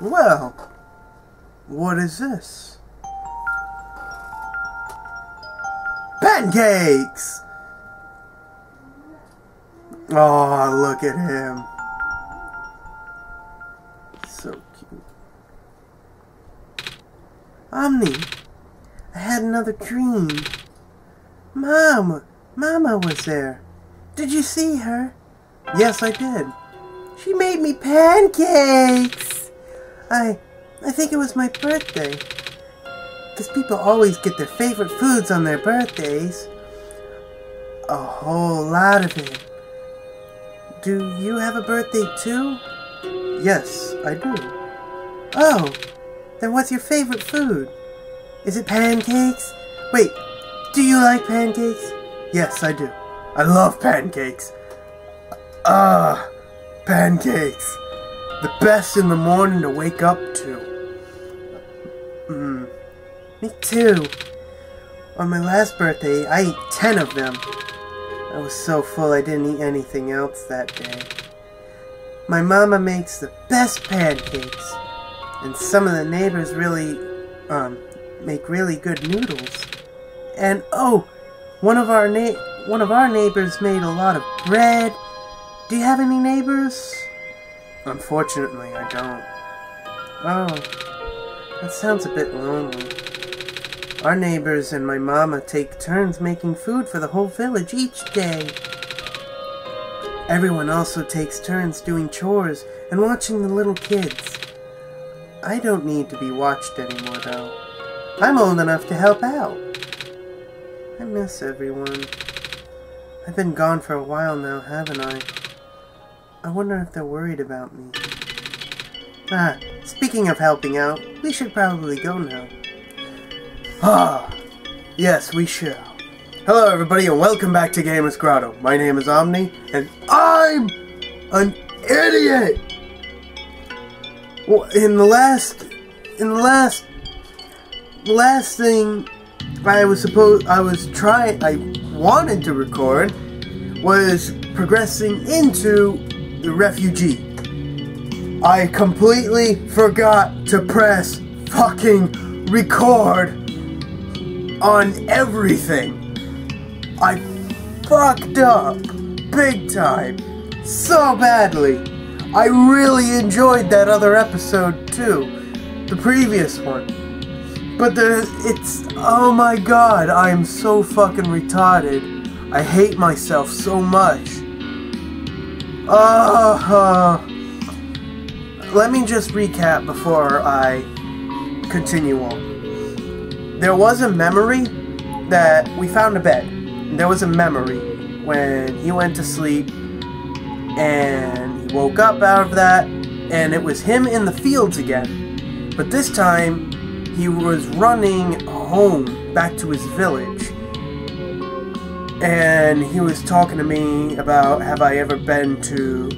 Well, what is this? Pancakes! Oh, look at him. So cute. Omni, I had another dream. Mama, Mama was there. Did you see her? Yes, I did. She made me pancakes. I, I think it was my birthday. Because people always get their favorite foods on their birthdays. A whole lot of it. Do you have a birthday too? Yes, I do. Oh, then what's your favorite food? Is it pancakes? Wait, do you like pancakes? Yes, I do. I love pancakes. Ah, pancakes. The best in the morning to wake up to. Mmm. Me too. On my last birthday, I ate ten of them. I was so full I didn't eat anything else that day. My mama makes the best pancakes. And some of the neighbors really, um, make really good noodles. And oh, one of our na one of our neighbors made a lot of bread. Do you have any neighbors? Unfortunately, I don't. Oh, that sounds a bit lonely. Our neighbors and my mama take turns making food for the whole village each day. Everyone also takes turns doing chores and watching the little kids. I don't need to be watched anymore, though. I'm old enough to help out. I miss everyone. I've been gone for a while now, haven't I? I wonder if they're worried about me. Ah, speaking of helping out, we should probably go now. Ah, yes, we shall. Hello, everybody, and welcome back to Gamers Grotto. My name is Omni, and I'm an idiot. Well, in the last, in the last, last thing I was supposed, I was trying, I wanted to record was progressing into the refugee. I completely forgot to press fucking record on everything. I fucked up big time so badly. I really enjoyed that other episode too, the previous one. But the it's oh my god, I am so fucking retarded. I hate myself so much. Uh, uh let me just recap before I continue on. There was a memory that we found a bed. There was a memory when he went to sleep and he woke up out of that and it was him in the fields again. But this time he was running home back to his village. And he was talking to me about have I ever been to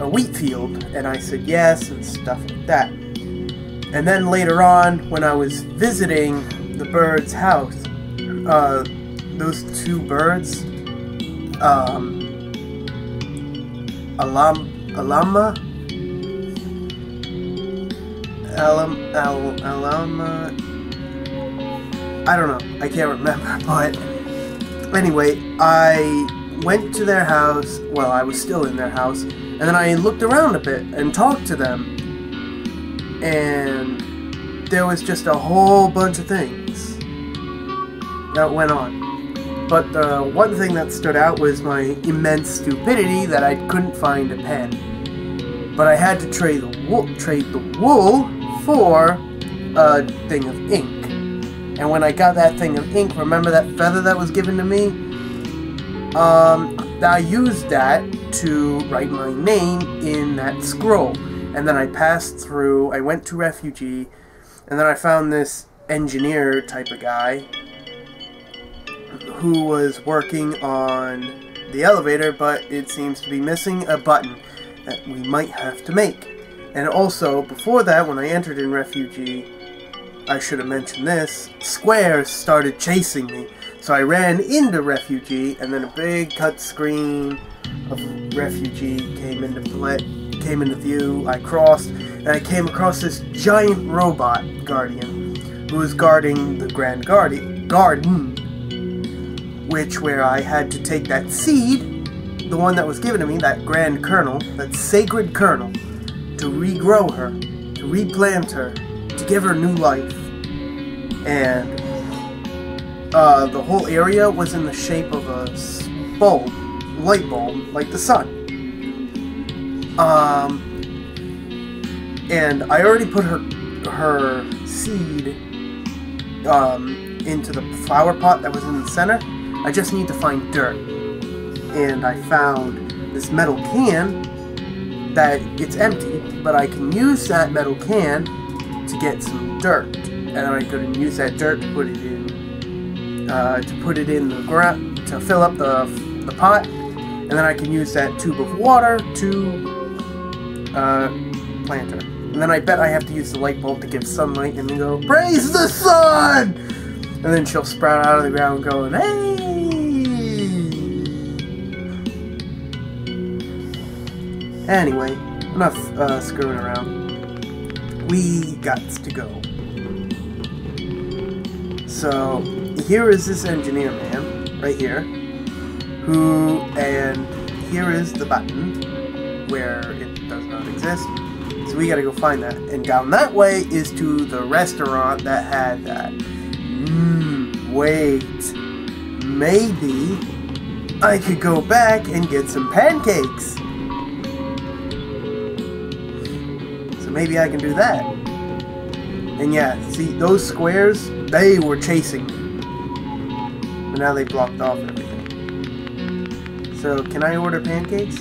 a wheat field? And I said yes and stuff like that. And then later on, when I was visiting the bird's house, uh, those two birds, um, Alam, Alama, Alam, Al, Alama, I don't know, I can't remember, but anyway, I went to their house, well, I was still in their house, and then I looked around a bit and talked to them, and there was just a whole bunch of things that went on. But the one thing that stood out was my immense stupidity that I couldn't find a pen. But I had to trade the wool, trade the wool for a thing of ink. And when I got that thing of ink, remember that feather that was given to me? Um, I used that to write my name in that scroll. And then I passed through, I went to Refugee, and then I found this engineer type of guy who was working on the elevator, but it seems to be missing a button that we might have to make. And also, before that, when I entered in Refugee, I should have mentioned this, squares started chasing me. So I ran into Refugee, and then a big cutscene of Refugee came into play, came into view. I crossed, and I came across this giant robot guardian who was guarding the Grand Guardian Garden, which where I had to take that seed, the one that was given to me, that Grand Kernel, that sacred kernel, to regrow her, to replant her, to give her new life. And uh, the whole area was in the shape of a bulb, light bulb, like the sun. Um, and I already put her her seed um, into the flower pot that was in the center. I just need to find dirt. And I found this metal can that it's empty, but I can use that metal can to get some dirt. And I could use that dirt to put it in uh, to put it in the ground to fill up the, the pot. And then I can use that tube of water to uh. And then I bet I have to use the light bulb to give sunlight and then go, Praise the sun! And then she'll sprout out of the ground going, Hey! Anyway, enough uh, screwing around. We got to go. So, here is this engineer man, right here, who, and here is the button where it does not exist. So we gotta go find that. And down that way is to the restaurant that had that. Mmm, wait. Maybe I could go back and get some pancakes. Maybe I can do that. And yeah, see, those squares, they were chasing me. But now they blocked off everything. So, can I order pancakes?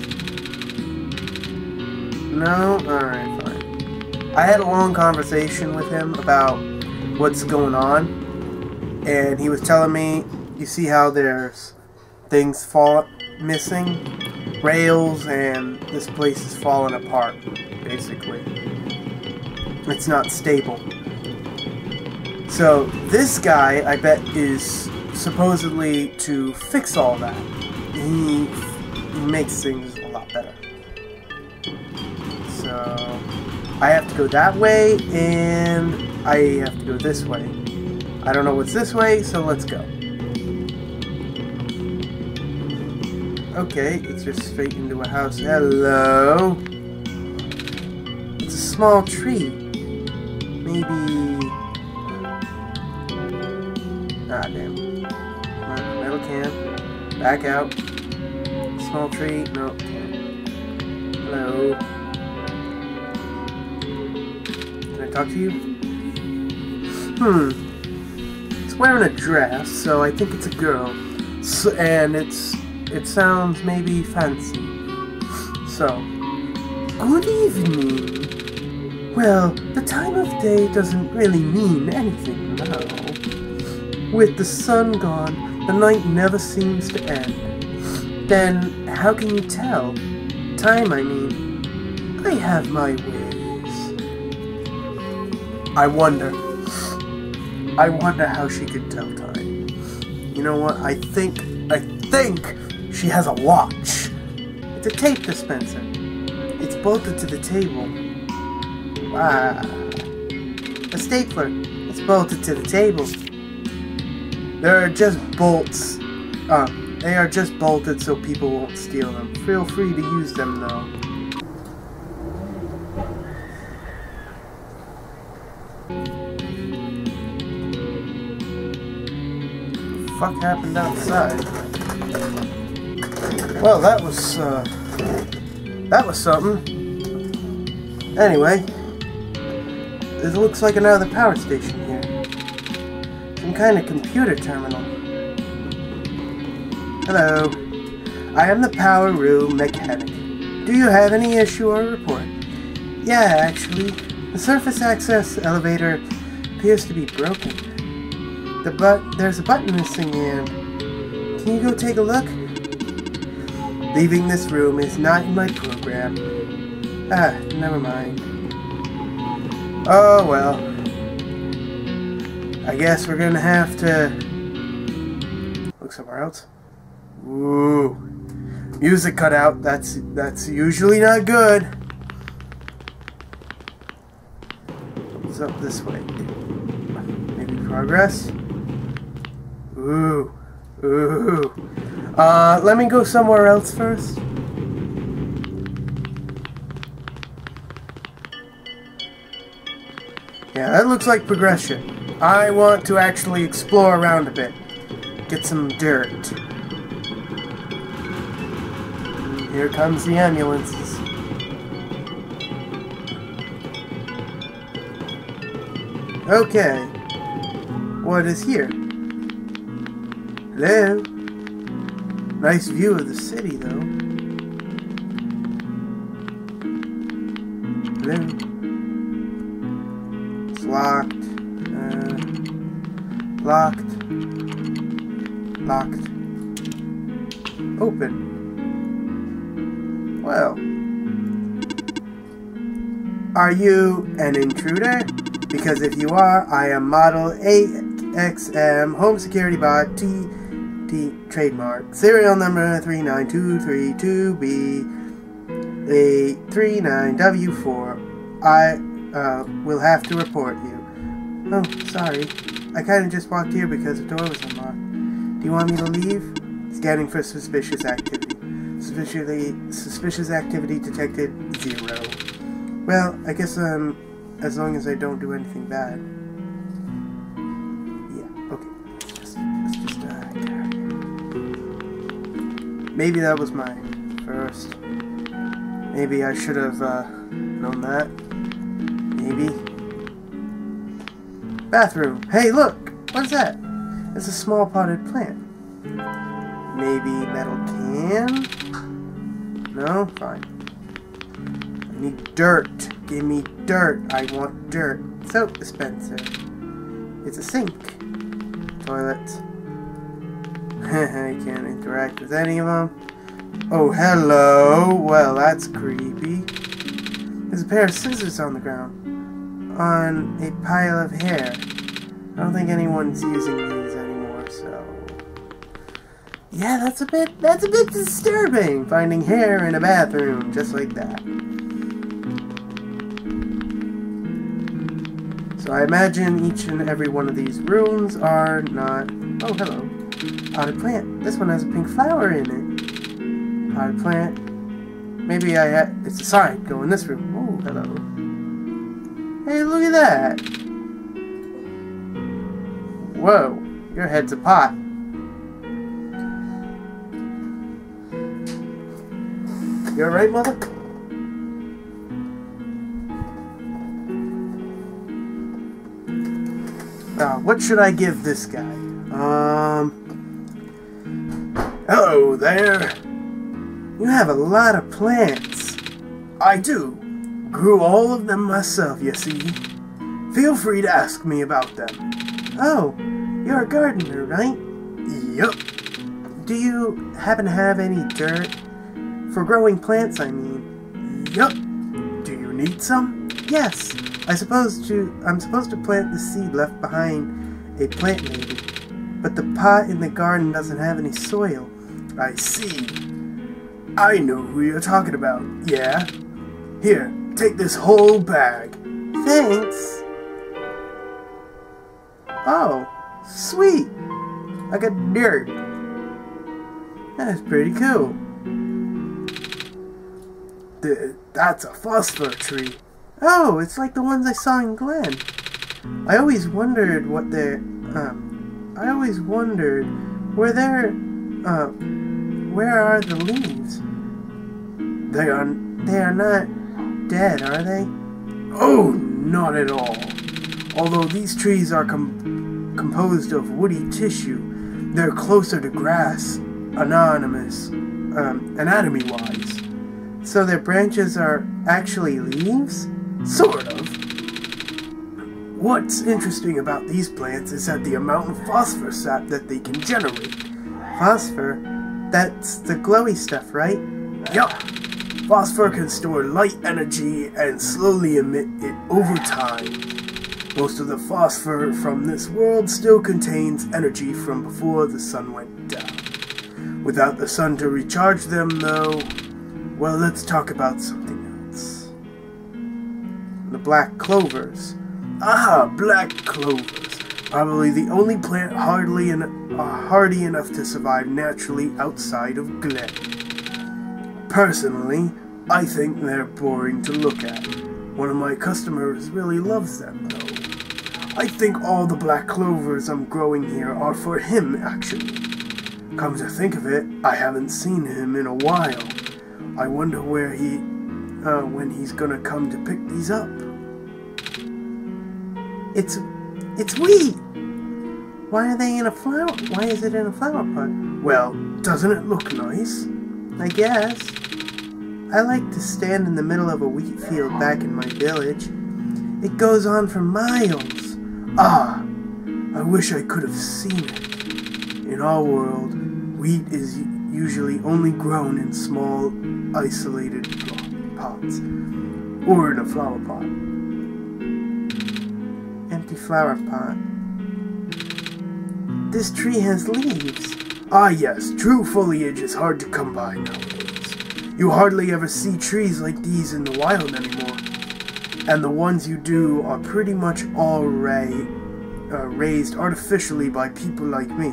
No? Alright, fine. I had a long conversation with him about what's going on. And he was telling me, you see how there's things fall missing? Rails and this place is falling apart, basically. It's not stable. So, this guy, I bet, is supposedly to fix all that. He, makes things a lot better. So, I have to go that way, and I have to go this way. I don't know what's this way, so let's go. Okay, it's just straight into a house. Hello? It's a small tree. Maybe... Ah, damn. Metal can. Back out. Small tree. No. Hello? Can I talk to you? Hmm. It's wearing a dress, so I think it's a girl. So, and it's it sounds maybe fancy. So, good evening. Well, the time of day doesn't really mean anything now. With the sun gone, the night never seems to end. Then, how can you tell? Time, I mean. I have my ways. I wonder. I wonder how she could tell time. You know what? I think, I think she has a watch. It's a tape dispenser. It's bolted to the table. Ah. A stapler. It's bolted to the table. There are just bolts. Uh, they are just bolted so people won't steal them. Feel free to use them though. fuck happened outside? Well, that was, uh, that was something. Anyway, it looks like another power station here. Some kind of computer terminal. Hello. I am the power room mechanic. Do you have any issue or report? Yeah, actually. The surface access elevator appears to be broken. The but there's a button missing and can you go take a look? Leaving this room is not in my program. Ah, never mind. Oh well. I guess we're gonna have to look somewhere else. Ooh. Music cut out. That's that's usually not good. What's up this way? Maybe progress? Ooh. Ooh. Uh, let me go somewhere else first. Yeah, that looks like progression. I want to actually explore around a bit. Get some dirt. Here comes the ambulances. Okay. What is here? Hello? Nice view of the city, though. Locked. Open. Well. Are you an intruder? Because if you are, I am Model AXM Home Security Bot T T trademark serial number 39232B a 39W4. I uh, will have to report you. Oh, sorry. I kind of just walked here because the door was unlocked. Do you want me to leave? Scanning for suspicious activity. Suspiciously, suspicious activity detected zero. Well, I guess um, as long as I don't do anything bad. Yeah. Okay. Let's just, let's just uh. Maybe that was my first. Maybe I should have uh, known that. Maybe. Bathroom. Hey, look! What's that? It's a small potted plant. Maybe metal can? No? Fine. I need dirt. Give me dirt. I want dirt. Soap dispenser. It's a sink. Toilet. I can't interact with any of them. Oh, hello. Well, that's creepy. There's a pair of scissors on the ground. On a pile of hair. I don't think anyone's using these anymore, so... Yeah, that's a bit, that's a bit disturbing, finding hair in a bathroom, just like that. So I imagine each and every one of these rooms are not... Oh, hello. Potted plant. This one has a pink flower in it. Potted plant. Maybe I. It's a sign. Go in this room. Oh, hello. Hey, look at that. Whoa. Your head's a pot. You alright, mother? Uh, what should I give this guy? Um. Hello there. You have a lot of plants. I do. Grew all of them myself, you see. Feel free to ask me about them. Oh, you're a gardener, right? Yup. Do you happen to have any dirt? For growing plants, I mean. Yup. Do you need some? Yes. I suppose to I'm supposed to plant the seed left behind a plant lady. But the pot in the garden doesn't have any soil. I see. I know who you're talking about. Yeah? Here, take this whole bag. Thanks. Oh, sweet. I got dirt. That's pretty cool. Th that's a phosphor tree. Oh, it's like the ones I saw in Glen. I always wondered what they're, um, I always wondered where they're, uh, where are the leaves? They are, they are not dead, are they? Oh, not at all. Although these trees are com composed of woody tissue, they're closer to grass, anonymous, um, anatomy-wise. So their branches are actually leaves? Sort of. What's interesting about these plants is that the amount of phosphor sap that they can generate. Phosphor? That's the glowy stuff, right? Yup. Phosphor can store light energy and slowly emit it over time. Most of the phosphor from this world still contains energy from before the sun went down. Without the sun to recharge them, though, well, let's talk about something else. The black clovers. Ah, black clovers. Probably the only plant hardly en- uh, hardy enough to survive naturally outside of Glen. Personally, I think they're boring to look at. One of my customers really loves them, though. I think all the black clovers I'm growing here are for him, actually. Come to think of it, I haven't seen him in a while. I wonder where he, uh, when he's gonna come to pick these up. It's, it's wheat! Why are they in a flower? Why is it in a flower pot? Well, doesn't it look nice? I guess. I like to stand in the middle of a wheat field back in my village. It goes on for miles. Ah, I wish I could have seen it. In our world, wheat is usually only grown in small, isolated pots, or in a flower pot. Empty flower pot. This tree has leaves. Ah, yes, true foliage is hard to come by nowadays. You hardly ever see trees like these in the wild anymore. And the ones you do are pretty much all ra uh, raised artificially by people like me,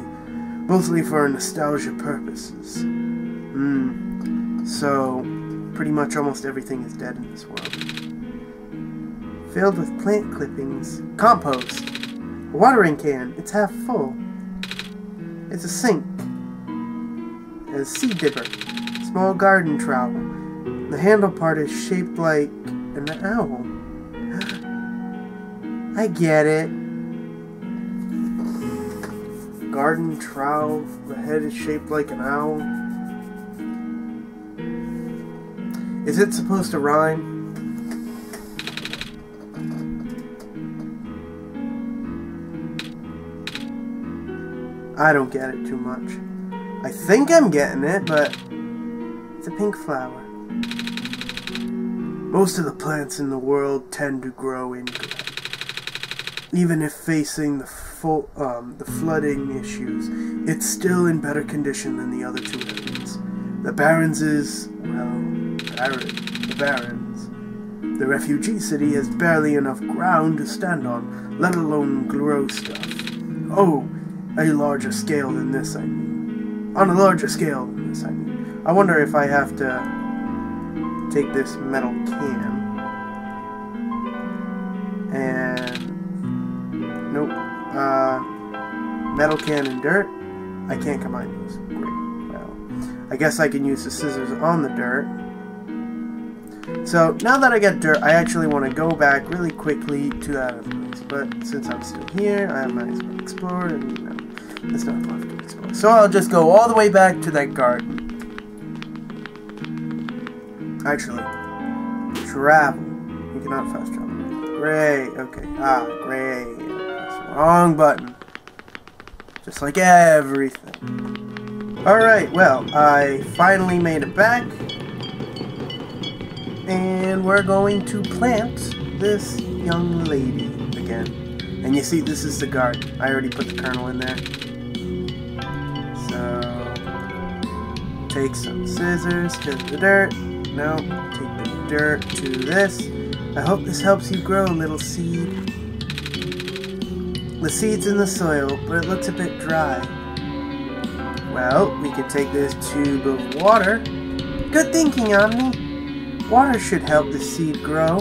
mostly for nostalgia purposes. Hmm. So, pretty much almost everything is dead in this world. Filled with plant clippings. Compost. A watering can. It's half full. It's a sink. A seed dipper small garden trowel. The handle part is shaped like an owl. I get it. Garden trowel, the head is shaped like an owl. Is it supposed to rhyme? I don't get it too much. I think I'm getting it, but it's a pink flower. Most of the plants in the world tend to grow in gray. Even if facing the full, um, the flooding issues, it's still in better condition than the other two areas. The Barrens is, well, barren. The Barrens. The refugee city has barely enough ground to stand on, let alone grow stuff. Oh, a larger scale than this, I mean. On a larger scale than this, I mean. I wonder if I have to take this metal can and nope uh, metal can and dirt I can't combine those. Great. Well I guess I can use the scissors on the dirt. So now that I got dirt I actually want to go back really quickly to that other place but since I'm still here I might as well explore and you know there's not left to explore. So I'll just go all the way back to that garden Actually, travel. You cannot fast travel. Great. Okay. Ah, great. Wrong button. Just like everything. Alright, well, I finally made it back. And we're going to plant this young lady again. And you see, this is the garden. I already put the kernel in there. So, take some scissors to the dirt. No, take the dirt to this. I hope this helps you grow, little seed. The seed's in the soil, but it looks a bit dry. Well, we could take this tube of water. Good thinking, Omni. Water should help the seed grow.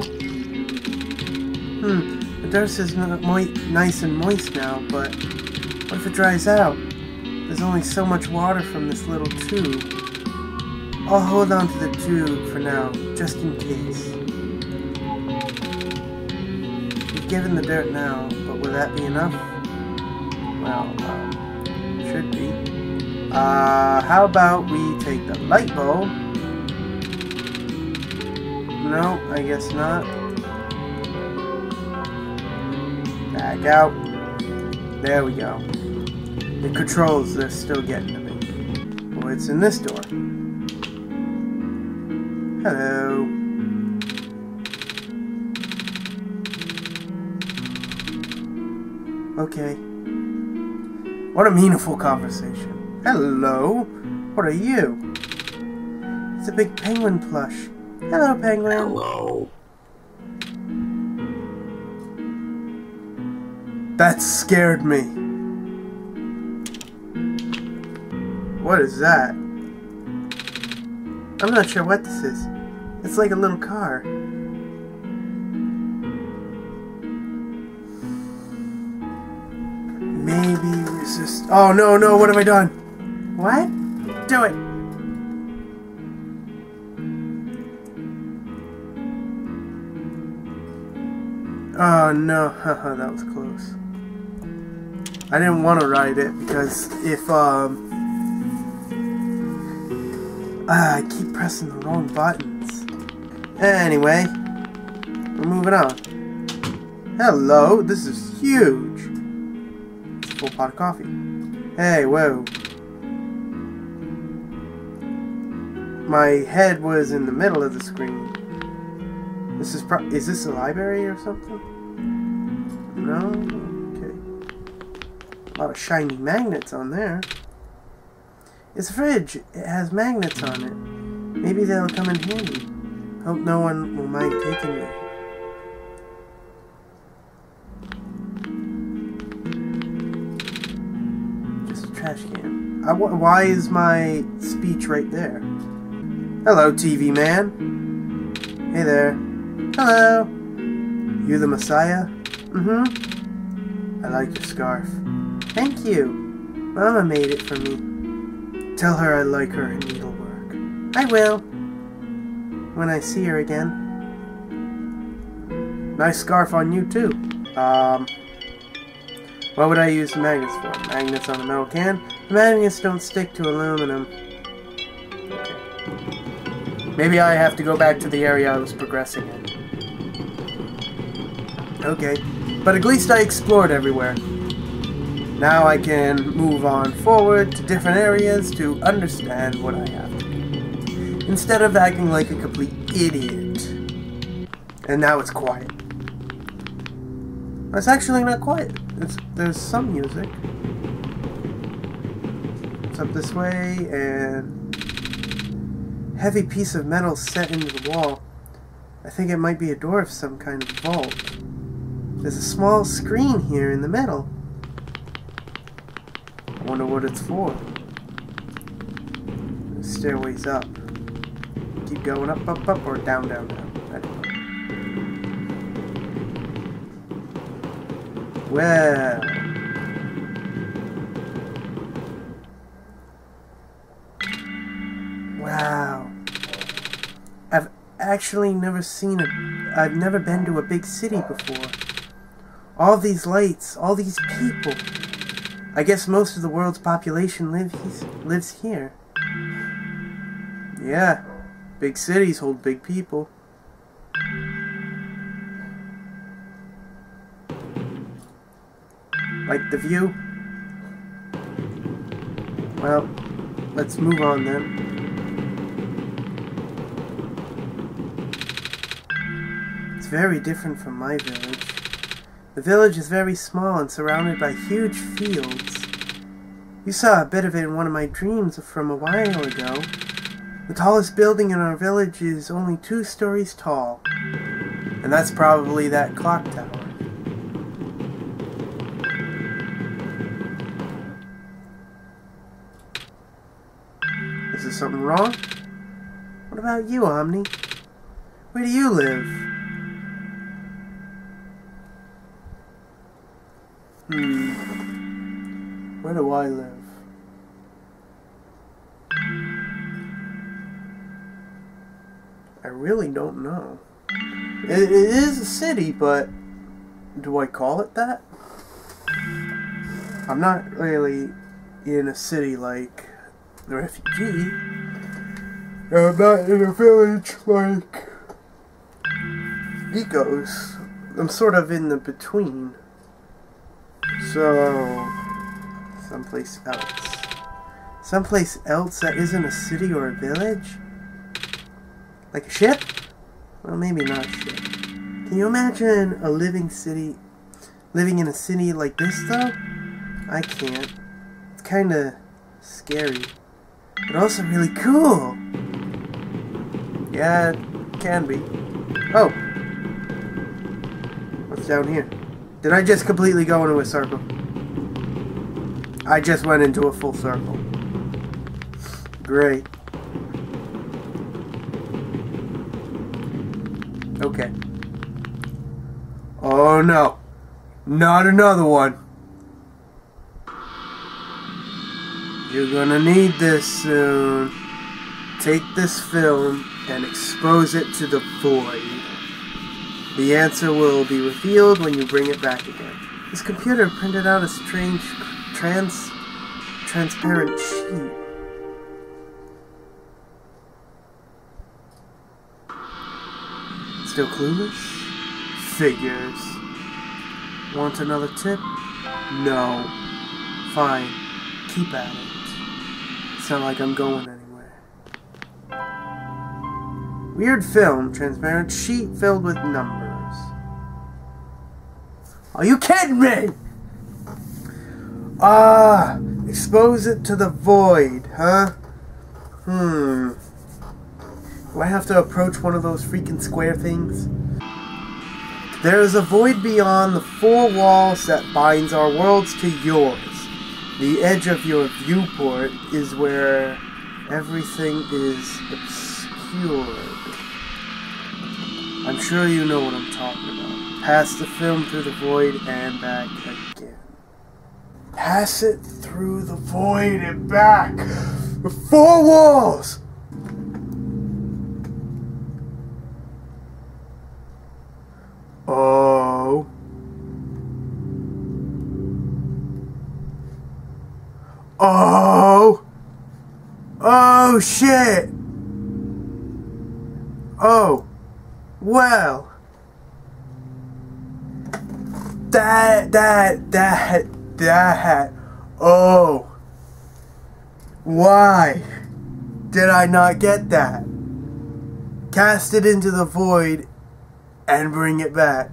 Hmm, the dirt is nice and moist now, but what if it dries out? There's only so much water from this little tube. I'll hold on to the tube for now, just in case. We've given the dirt now, but will that be enough? Well, um, should be. Uh, how about we take the light bulb? No, I guess not. Back out. There we go. The controls, they're still getting to me. Well, it's in this door. Okay. What a meaningful conversation. Hello. What are you? It's a big penguin plush. Hello, penguin. Hello. That scared me. What is that? I'm not sure what this is. It's like a little car. Maybe resist. Oh no, no, what have I done? What? Do it. Oh no, haha, that was close. I didn't want to ride it because if, um, ah, I keep pressing the wrong buttons. Anyway, we're moving on. Hello, this is huge. Full pot of coffee. Hey, whoa. My head was in the middle of the screen. This is pro- is this a library or something? No? Okay. A lot of shiny magnets on there. It's a fridge. It has magnets on it. Maybe they'll come in handy. Hope no one will mind taking it. Why is my speech right there? Hello, TV man. Hey there. Hello. You the Messiah? Mm-hmm. I like your scarf. Thank you. Mama made it for me. Tell her I like her needlework. I will. When I see her again. Nice scarf on you, too. Um... What would I use magnets for? Magnets on a metal can? Magnets don't stick to aluminum. Maybe I have to go back to the area I was progressing in. Okay. But at least I explored everywhere. Now I can move on forward to different areas to understand what I have to do. Instead of acting like a complete idiot. And now it's quiet. It's actually not quiet. It's, there's some music. Up this way, and heavy piece of metal set into the wall. I think it might be a door of some kind of vault. There's a small screen here in the middle. I wonder what it's for. The stairway's up. Keep going up, up, up, or down, down, down. Well. Actually never seen a... I've never been to a big city before. All these lights, all these people. I guess most of the world's population lives lives here. Yeah, big cities hold big people. Like the view? Well, let's move on then. Very different from my village. The village is very small and surrounded by huge fields. You saw a bit of it in one of my dreams from a while ago. The tallest building in our village is only two stories tall. And that's probably that clock tower. Is there something wrong? What about you, Omni? Where do you live? Where do I live? I really don't know. It, it is a city, but do I call it that? I'm not really in a city like the refugee. I'm not in a village like Nikos. I'm sort of in the between. So, someplace else. Someplace else that isn't a city or a village? Like a ship? Well, maybe not a ship. Can you imagine a living city, living in a city like this, though? I can't. It's kind of scary, but also really cool. Yeah, it can be. Oh! What's down here? Did I just completely go into a circle? I just went into a full circle. Great. Okay. Oh no. Not another one. You're gonna need this soon. Take this film and expose it to the void. The answer will be revealed when you bring it back again. This computer printed out a strange trans transparent sheet. Still clueless? Figures. Want another tip? No. Fine. Keep at it. Not like I'm going anywhere. Weird film, transparent sheet filled with numbers. Are you kidding me? Ah, expose it to the void, huh? Hmm. Do I have to approach one of those freaking square things? There is a void beyond the four walls that binds our worlds to yours. The edge of your viewport is where everything is obscured. I'm sure you know what I'm talking about. Pass the film through the void and back again. Pass it through the void and back. The four walls! Oh. Oh. Oh shit. Oh. Well. That, that, that, that. Oh. Why did I not get that? Cast it into the void and bring it back.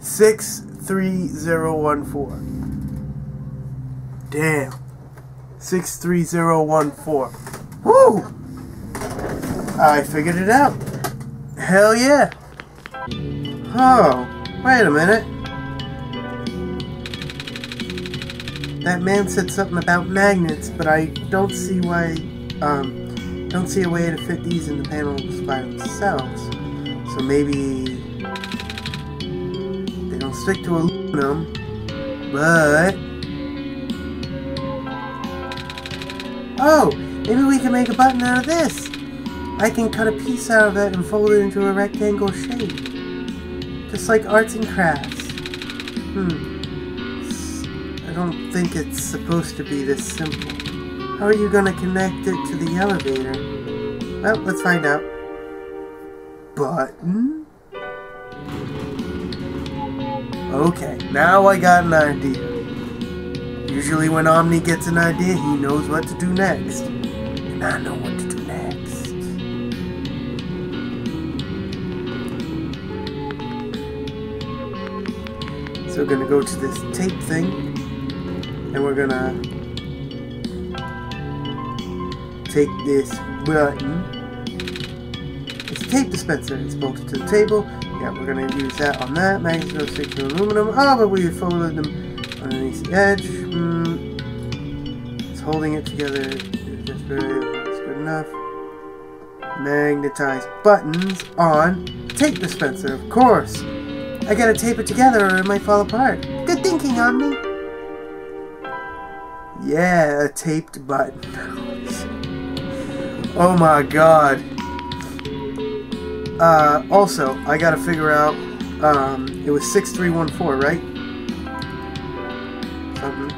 63014. Damn. 63014. Woo! I figured it out. Hell yeah. Oh, wait a minute. That man said something about magnets, but I don't see why, um, don't see a way to fit these in the panels by themselves. So maybe they don't stick to aluminum, but... Oh, maybe we can make a button out of this. I can cut a piece out of it and fold it into a rectangle shape. Just like arts and crafts. Hmm. I don't think it's supposed to be this simple. How are you going to connect it to the elevator? Well, let's find out. Button? Okay, now I got an idea. Usually when Omni gets an idea, he knows what to do next. And I know what to do next. So we're gonna go to this tape thing, and we're gonna take this button. It's a tape dispenser. It's bolted to the table. Yeah, we're gonna use that on that. Magnets stick to aluminum. Oh, but we folded them underneath the edge. Mm. It's holding it together. It's good enough. Magnetized buttons on tape dispenser, of course. I gotta tape it together or it might fall apart. Good thinking, Omni. Yeah, a taped button. oh my god. Uh, also, I gotta figure out, um, it was 6314, right? Something.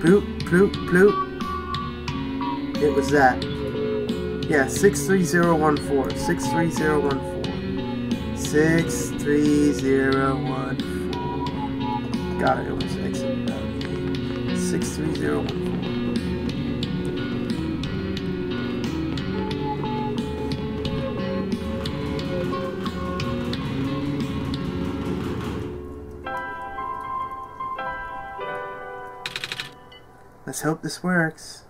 Bloop, bloop, bloop. It was that. Yeah, 63014. 63014. 63014. God, it was exit. 63014. Let's hope this works.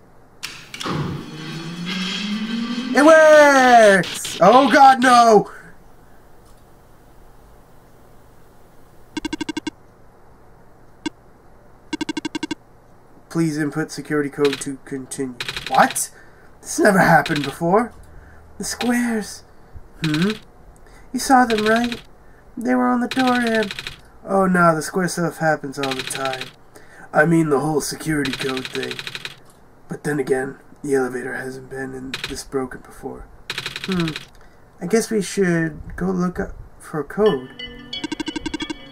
It works! Oh god, no! Please input security code to continue. What? This never happened before. The squares. Hmm? You saw them, right? They were on the door and... Oh, no, the square stuff happens all the time. I mean the whole security code thing. But then again, the elevator hasn't been in this broken before. Hmm. I guess we should go look up for code.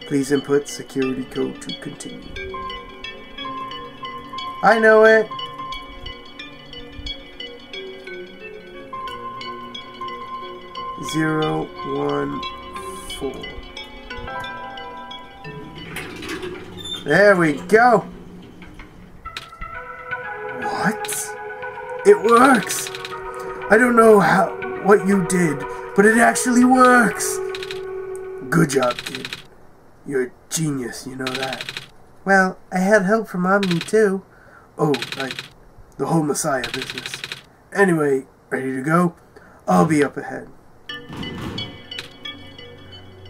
Please input security code to continue. I know it. Zero, one, four. There we go. What? It works. I don't know how what you did, but it actually works. Good job, kid. You're a genius, you know that. Well, I had help from Omni too. Oh, like the whole Messiah business. Anyway, ready to go? I'll be up ahead.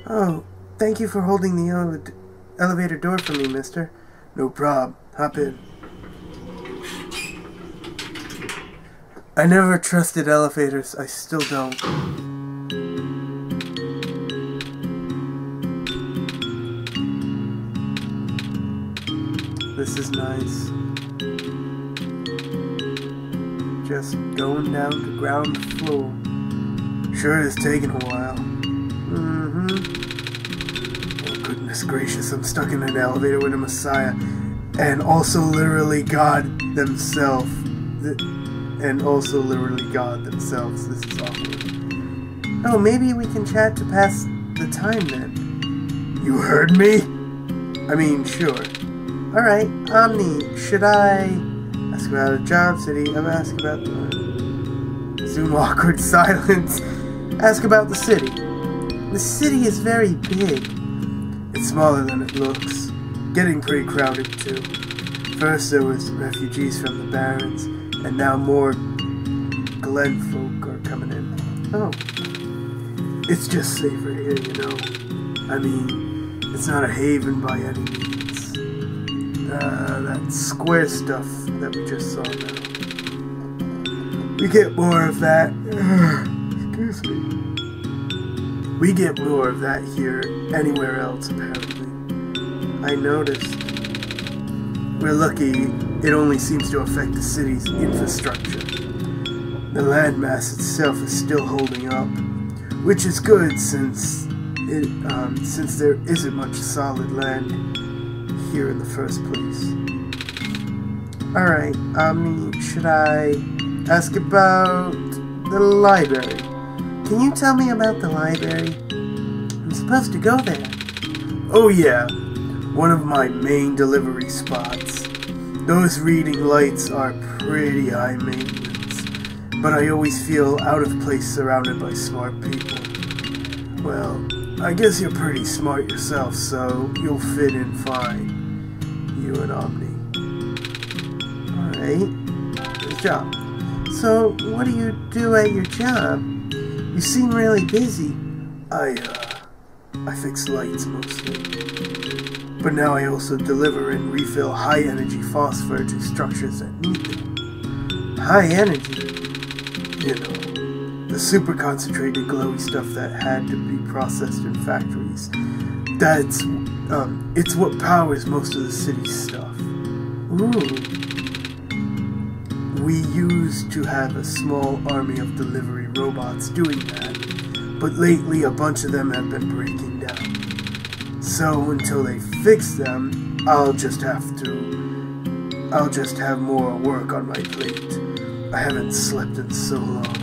Oh, thank you for holding the ele elevator door for me, mister. No prob. Hop in. I never trusted elevators. I still don't. This is nice. Going down to ground floor. Sure is taking a while. Mm-hmm. Oh, goodness gracious, I'm stuck in an elevator with a Messiah. And also literally God themselves. And also literally God themselves. This is awkward. Oh, maybe we can chat to pass the time then. You heard me? I mean, sure. Alright, Omni, should I ask about a job city? I'm asking about the Zoom awkward silence. Ask about the city. The city is very big. It's smaller than it looks. Getting pretty crowded too. First there was refugees from the Barrens, and now more Glen folk are coming in. Oh. It's just safer here, you know. I mean, it's not a haven by any means. Uh, that square stuff that we just saw now. We get more of that. Excuse me. We get more of that here anywhere else, apparently. I noticed. We're lucky it only seems to affect the city's infrastructure. The landmass itself is still holding up, which is good since it, um, since there isn't much solid land here in the first place. Alright, I um, should I ask about the library? Can you tell me about the library? I'm supposed to go there. Oh yeah, one of my main delivery spots. Those reading lights are pretty high maintenance, but I always feel out of place surrounded by smart people. Well, I guess you're pretty smart yourself, so you'll fit in fine. You Omni. Alright, good job. So, what do you do at your job? You seem really busy. I, uh, I fix lights mostly. But now I also deliver and refill high energy phosphor to structures that need them. High energy? You know, the super concentrated glowy stuff that had to be processed in factories. That's, um, it's what powers most of the city's stuff. Ooh. We used to have a small army of delivery robots doing that, but lately a bunch of them have been breaking down. So until they fix them, I'll just have to... I'll just have more work on my plate. I haven't slept in so long.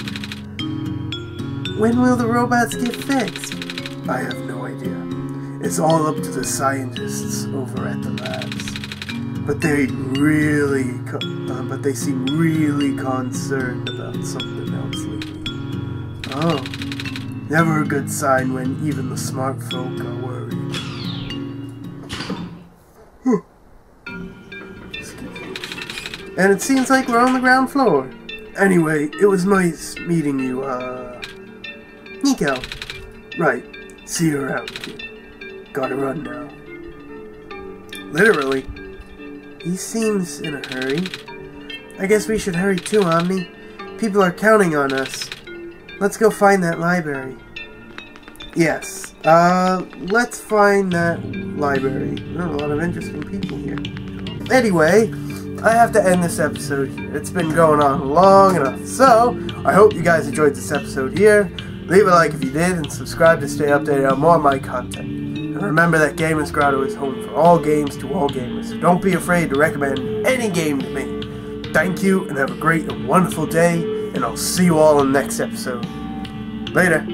When will the robots get fixed? I have. It's all up to the scientists over at the labs. But they really, uh, but they seem really concerned about something else lately. Oh, never a good sign when even the smart folk are worried. and it seems like we're on the ground floor. Anyway, it was nice meeting you, uh... Niko. Right. See you around, kid. Gotta run now. Literally. He seems in a hurry. I guess we should hurry too, Omni. People are counting on us. Let's go find that library. Yes. Uh, let's find that library. There are a lot of interesting people here. Anyway, I have to end this episode here. It's been going on long enough. So, I hope you guys enjoyed this episode here. Leave a like if you did, and subscribe to stay updated on more of my content. And remember that Gamers Grotto is home for all games to all gamers. So don't be afraid to recommend any game to me. Thank you, and have a great and wonderful day, and I'll see you all in the next episode. Later.